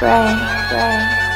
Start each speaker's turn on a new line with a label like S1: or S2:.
S1: Ray, Ray.